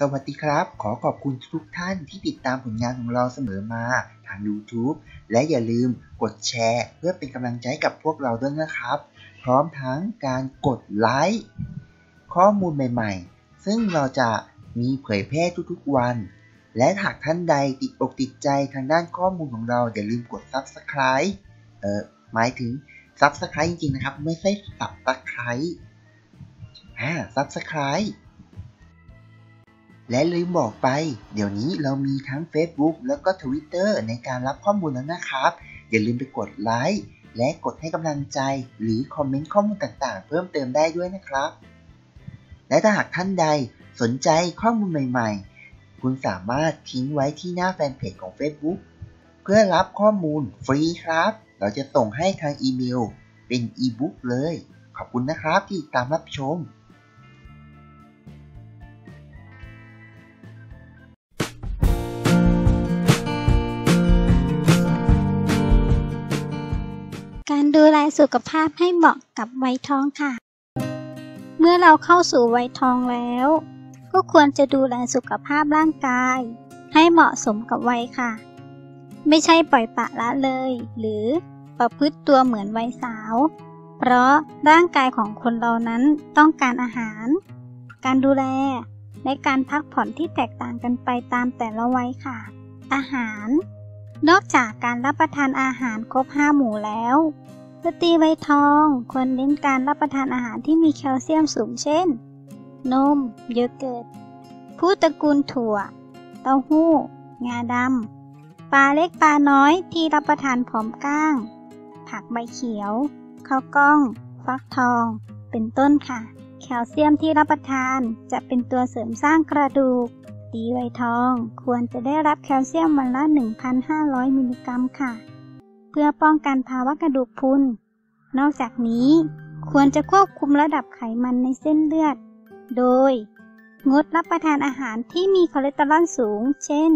สวัสดีครับ ขอขอบคุณทุกท่านที่ติดตามผลงานของเราเสมอมาทาง YouTube และอย่าลืมกดแชร์ เพื่อเป็นกำลังใจกับพวกเราด้วยนะครับ พร้อมทั้งการกดไลค์ข้อมูลใหม่ๆ ซึ่งเราจะมีเผยแพร่ทุกๆวัน และหากท่านใดติดอกติดใจทางด้านข้อมูลของเรา อย่าลืมกด Subscribe เออหมายถึง Subscribe จริงๆนะครับ ไม่ใช่ Subscribe อ่า Subscribe และลืมบอกไป เดี๋ยวนี้เรามีทั้ง Facebook แล้วก็ Twitter ในการรับข้อมูลแล้วนะครับ อย่าลืมไปกดไลค์และกดให้กำลังใจ หรือคอมเมนต์ข้อมูลต่างๆ เพิ่มเติมได้ด้วยนะครับ และถ้าหากท่านใดสนใจข้อมูลใหม่ ๆ คุณสามารถทิ้งไว้ที่หน้าแฟนเพจของ Facebook เพื่อรับข้อมูลฟรีครับ เราจะส่งให้ทางอีเมล เป็นอีบุ๊กเลย ขอบคุณนะครับที่ตามรับชม ลสุขภาพให้เหมาะกับวัยทองค่ะ เมื่อเราเข้าสู่วัยทองแล้ว ก็ควรจะดูแลสุขภาพร่างกาย ให้เหมาะสมกับวัยค่ะ ไม่ใช่ปล่อยปะละเลย หรือประพฤติตัวเหมือนวัยสาว เพราะร่างกายของคนเรานั้นต้องการอาหาร การดูแล และการพักผ่อนที่แตกต่างกันไปตามแต่ละวัยค่ะ อาหารนอกจากการรับประทานอาหารครบห้าหมู่แล้ว สตรีวัยทองควรเน้นการรับประทานอาหารที่มีแคลเซียมสูงเช่น นม โยเกิร์ตพืชตระกูลถั่ว เต้าหู้ งาดำ ปลาเล็กปลาน้อยที่รับประทานพร้อมก้าง ผักใบเขียว ข้าวกล้อง ฟักทอง เป็นต้นค่ะ แคลเซียมที่รับประทานจะเป็นตัวเสริมสร้างกระดูกดีไวทอง ควรจะได้รับแคลเซียมวันละ 1,500 มิลลิกรัมค่ะ พื่อป้องกันภาวะกระดูกพรุน นอกจากนี้ควรจะควบคุมระดับไขมันในเส้นเลือด โดย งดรับประทานอาหารที่มีคอเลสเตอรอลสูง เช่น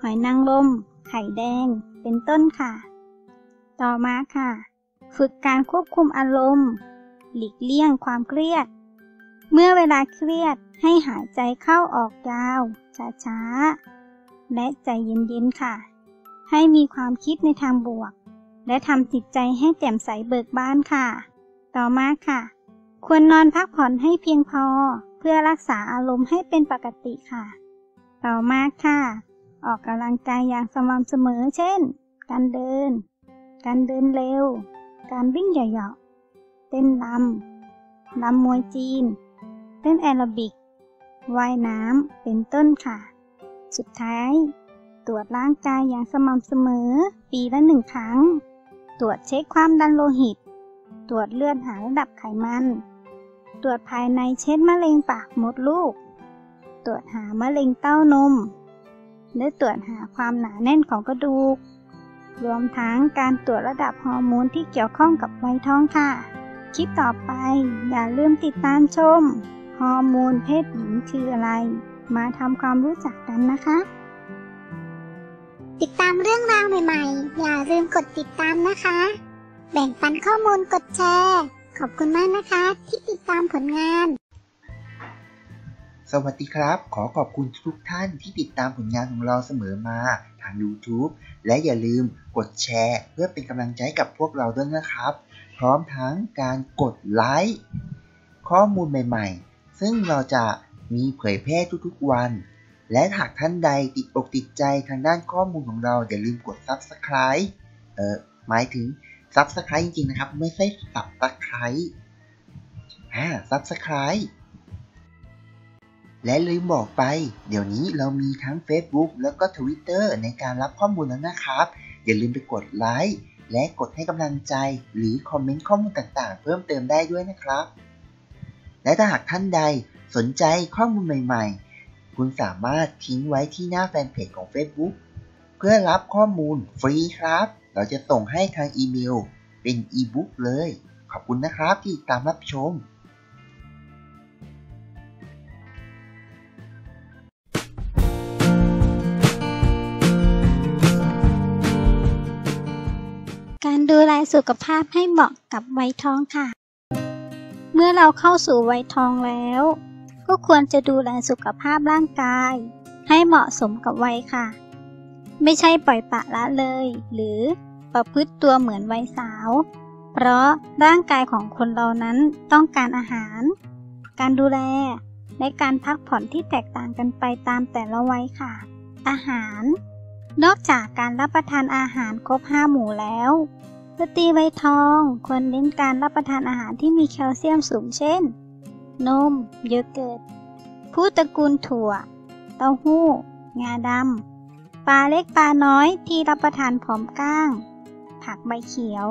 หอยนางรม ไข่แดง เป็นต้นค่ะ ต่อมาค่ะ ฝึกการควบคุมอารมณ์ หลีกเลี่ยงความเครียด เมื่อเวลาเครียดให้หายใจเข้าออกยาว ช้าๆ และใจเย็นๆ ค่ะ ให้มีความคิดในทางบวก และทำจิตใจให้แจ่มใสเบิกบานค่ะ ต่อมาค่ะ ควรนอนพักผ่อนให้เพียงพอ เพื่อรักษาอารมณ์ให้เป็นปกติค่ะ ต่อมาค่ะ ออกกำลังกายอย่างสม่ำเสมอ เช่น การเดิน การเดินเร็ว การวิ่งเหยาะๆเต้นรำรำมวยจีน เต้นแอโรบิก ว่ายน้ำ เป็นต้นค่ะ สุดท้ายตรวจร่างกายอย่างสม่ำเสมอ ปีละหนึ่งครั้ง ตรวจเช็คความดันโลหิต ตรวจเลือดหาระดับไขมัน ตรวจภายในเช่นมะเร็งปากมดลูก ตรวจหามะเร็งเต้านม และตรวจหาความหนาแน่นของกระดูก รวมทั้งการตรวจระดับฮอร์โมนที่เกี่ยวข้องกับวัยท้องค่ะ คลิปต่อไปอย่าลืมติดตามชม ฮอร์โมนเพศหญิงคืออะไร มาทำความรู้จักกันนะคะ ติดตามเรื่องราวใหม่ๆ อย่าลืมกดติดตามนะคะ แบ่งปันข้อมูลกดแชร์ ขอบคุณมากนะคะ ที่ติดตามผลงาน สวัสดีครับ ขอขอบคุณทุกท่านที่ติดตามผลงานของเราเสมอมาทาง YouTube และอย่าลืมกดแชร์ เพื่อเป็นกำลังใจกับพวกเราด้วยนะครับ พร้อมทั้งการกดไลค์ข้อมูลใหม่ๆ ซึ่งเราจะมีเผยแพร่ทุกๆวัน และหากท่านใดติดอกติดใจทางด้านข้อมูลของเราอย่าลืมกด Subscribe เออหมายถึง Subscribe จริงๆนะครับ ไม่ใช่ Subscribe อ่า Subscribe และลืมบอกไป เดี๋ยวนี้เรามีทั้ง Facebook แล้วก็ Twitter ในการรับข้อมูลแล้วนะครับ อย่าลืมไปกดไลค์และกดให้กำลังใจ หรือคอมเมนต์ข้อมูลต่างๆ เพิ่มเติมได้ด้วยนะครับ และถ้าหากท่านใดสนใจข้อมูลใหม่ๆ คุณสามารถทิ้งไว้ที่หน้าแฟนเพจของ Facebook เพื่อรับข้อมูลฟรีครับ เราจะส่งให้ทางอีเมล เป็นอีบุ๊กเลย ขอบคุณนะครับที่ตามรับชมการดูแลสุขภาพให้เหมาะกับวัยทองค่ะ เมื่อเราเข้าสู่วัยทองแล้ว ก็ควรจะดูแลสุขภาพร่างกาย ให้เหมาะสมกับวัยค่ะ ไม่ใช่ปล่อยปะละเลย หรือประพฤติตัวเหมือนวัยสาว เพราะร่างกายของคนเรานั้นต้องการอาหาร การดูแล และการพักผ่อนที่แตกต่างกันไปตามแต่ละวัยค่ะ อาหาร นอกจากการรับประทานอาหารครบห้าหมู่แล้วสตรีวัยทองควรเน้นการรับประทานอาหารที่มีแคลเซียมสูงเช่น นมโยอเกิร์ตพืชตระกูลถั่ว เต้าหู้ งาดำ ปลาเล็กปลาน้อยที่รับประทานพร้อมก้าง ผักใบเขียว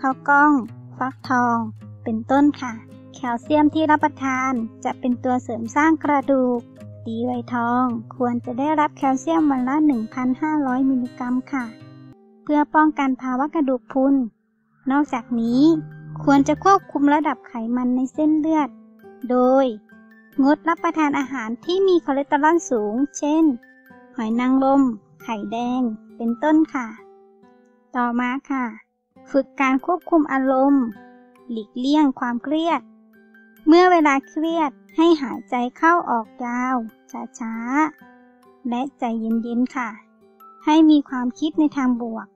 ข้าวกล้อง ฟักทอง เป็นต้นค่ะ แคลเซียมที่รับประทานจะเป็นตัวเสริมสร้างกระดูก สตรีวัยทอง ควรจะได้รับแคลเซียมวันละ 1,500 มิลลิกรัมค่ะ เพื่อป้องกันภาวะกระดูกพรุน นอกจากนี้ควรจะควบคุมระดับไขมันในเส้นเลือด โดย งดรับประทานอาหารที่มีคอเลสเตอรอลสูง เช่น หอยนางรม ไข่แดง เป็นต้นค่ะ ต่อมาค่ะ ฝึกการควบคุมอารมณ์ หลีกเลี่ยงความเครียด เมื่อเวลาเครียดให้หายใจเข้าออกยาว ช้าๆ และใจเย็นๆ ค่ะ ให้มีความคิดในทางบวก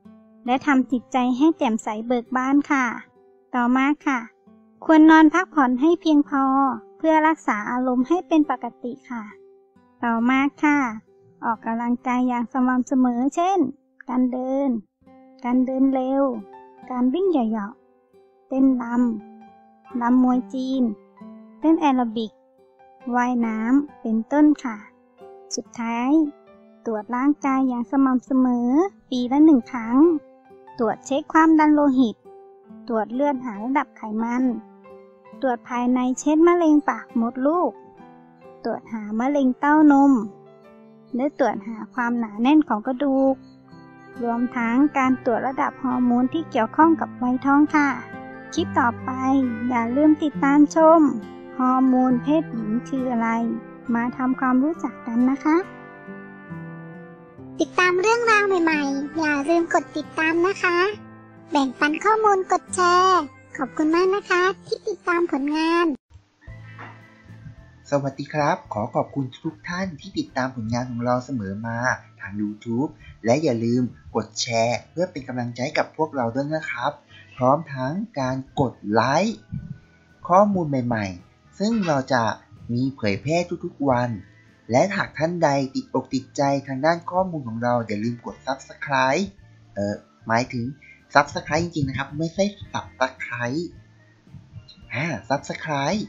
และทำจิตใจให้แจ่มใสเบิกบานค่ะ ต่อมาค่ะ ควรนอนพักผ่อนให้เพียงพอ เพื่อรักษาอารมณ์ให้เป็นปกติค่ะ ต่อมาค่ะ ออกกำลังกายอย่างสม่ำเสมอ เช่น การเดิน การเดินเร็ว การวิ่งเหยาะๆเต้นลำลำมวยจีน เต้นแอโรบิก ว่ายน้ำ เป็นต้นค่ะ สุดท้าย ตรวจร่างกายอย่างสม่ำเสมอ ปีละหนึ่งครั้ง ตรวจเช็คความดันโลหิต ตรวจเลือดหาระดับไขมัน ตรวจภายในเช่นมะเร็งปากมดลูก ตรวจหามะเร็งเต้านม และตรวจหาความหนาแน่นของกระดูก รวมทั้งการตรวจระดับฮอร์โมนที่เกี่ยวข้องกับวัยทองค่ะ คลิปต่อไปอย่าลืมติดตามชม ฮอร์โมนเพศหญิงคืออะไร มาทำความรู้จักกันนะคะ ติดตามเรื่องราวใหม่ ๆ อย่าลืมกดติดตามนะคะ แบ่งปันข้อมูลกดแชร์ ขอบคุณมากนะคะ ที่ติดตามผลงาน สวัสดีครับ ขอขอบคุณทุกท่านที่ติดตามผลงานของเราเสมอมาทาง YouTube และอย่าลืมกดแชร์ เพื่อเป็นกำลังใจกับพวกเราด้วยนะครับ พร้อมทั้งการกดไลค์ข้อมูลใหม่ๆ ซึ่งเราจะมีเผยแพร่ทุกๆวัน และหากท่านใดติดอกติดใจทางด้านข้อมูลของเรา อย่าลืมกด Subscribe เออหมายถึง Subscribe จริงๆนะครับ ไม่ใช่ Subscribe อ่า Subscribe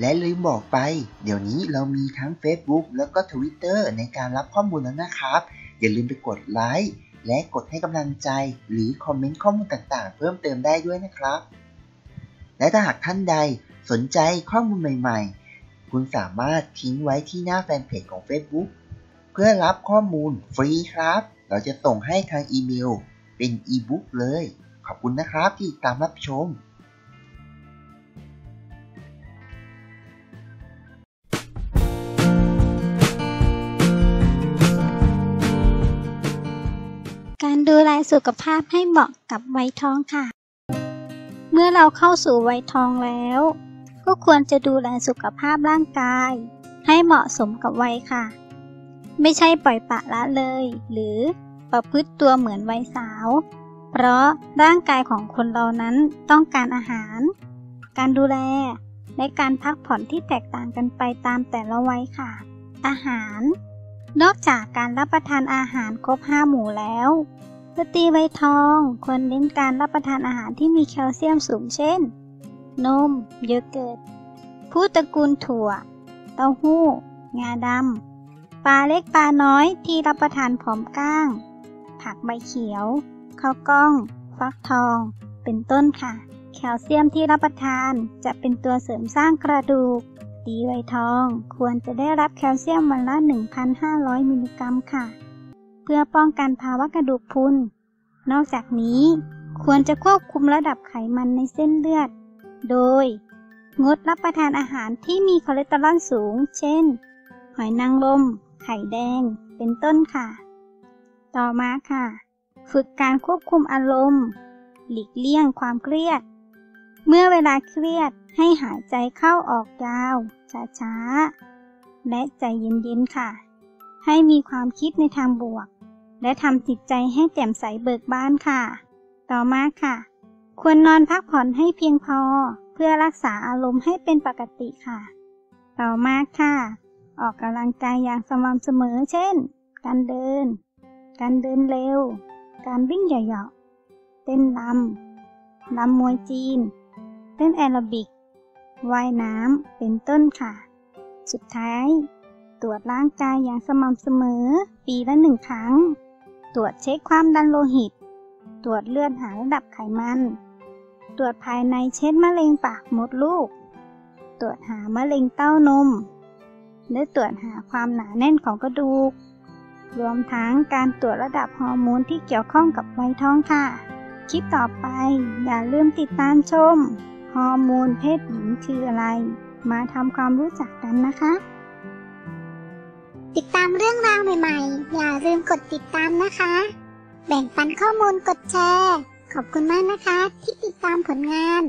และลืมบอกไป เดี๋ยวนี้เรามีทั้ง Facebook แล้วก็ Twitter ในการรับข้อมูลแล้วนะครับ อย่าลืมไปกดไลค์และกดให้กำลังใจ หรือคอมเมนต์ข้อมูลต่างๆ เพิ่มเติมได้ด้วยนะครับ และถ้าหากท่านใดสนใจข้อมูลใหม่ๆ คุณสามารถทิ้งไว้ที่หน้าแฟนเพจของ Facebook เพื่อรับข้อมูลฟรีครับ เราจะส่งให้ทางอีเมล เป็นอีบุ๊กเลย ขอบคุณนะครับที่ตามรับชมการดูแลสุขภาพให้เหมาะกับวัยทองค่ะ เมื่อเราเข้าสู่วัยทองแล้ว ก็ควรจะดูแลสุขภาพร่างกาย ให้เหมาะสมกับวัยค่ะ ไม่ใช่ปล่อยปะละเลย หรือประพฤติตัวเหมือนวัยสาว เพราะร่างกายของคนเรานั้นต้องการอาหาร การดูแล และการพักผ่อนที่แตกต่างกันไปตามแต่ละวัยค่ะ อาหาร นอกจากการรับประทานอาหารครบห้าหมู่แล้วสตรีวัยทองควรเน้นการรับประทานอาหารที่มีแคลเซียมสูงเช่น นมโยเกิร์ตพืชตระกูลถั่ว เต้าหู้ งาดำ ปลาเล็กปลาน้อยที่รับประทานพร้อมก้าง ผักใบเขียวข้าวกล้อง ฟักทอง เป็นต้นค่ะ แคลเซียมที่รับประทานจะเป็นตัวเสริมสร้างกระดูกดีไวทอง ควรจะได้รับแคลเซียมวันละ 1,500 มิลลิกรัมค่ะ เพื่อป้องกันภาวะกระดูกพรุน นอกจากนี้ ควรจะควบคุมระดับไขมันในเส้นเลือด โดย งดรับประทานอาหารที่มีคอเลสเตอรอลสูง เช่น หอยนางรม ไข่แดง เป็นต้นค่ะ ต่อมาค่ะ ฝึกการควบคุมอารมณ์ หลีกเลี่ยงความเครียด เมื่อเวลาเครียดให้หายใจเข้าออกยาว ช้าๆ และใจเย็นๆ ค่ะ ให้มีความคิดในทางบวก และทำจิตใจให้แจ่มใสเบิกบานค่ะ ต่อมาค่ะ ควรนอนพักผ่อนให้เพียงพอ เพื่อรักษาอารมณ์ให้เป็นปกติค่ะ ต่อมาค่ะ ออกกำลังกายอย่างสม่ำเสมอ เช่น การเดิน การเดินเร็ว การวิ่งเหยาะๆเต้นลำลำมวยจีน เต้นแอโรบิก ว่ายน้ำ เป็นต้นค่ะ สุดท้าย ตรวจร่างกายอย่างสม่ำเสมอ ปีละหนึ่งครั้ง ตรวจเช็คความดันโลหิต ตรวจเลือดหาระดับไขมัน ตรวจภายในเช่นมะเร็งปากมดลูก ตรวจหามะเร็งเต้านม และตรวจหาความหนาแน่นของกระดูก รวมทั้งการตรวจระดับฮอร์โมนที่เกี่ยวข้องกับวัยทองค่ะ คลิปต่อไปอย่าลืมติดตามชม ฮอร์โมนเพศหญิงคืออะไร มาทำความรู้จักกันนะคะ ติดตามเรื่องราวใหม่ๆ อย่าลืมกดติดตามนะคะ แบ่งปันข้อมูลกดแชร์ ขอบคุณมากนะคะ ที่ติดตามผลงาน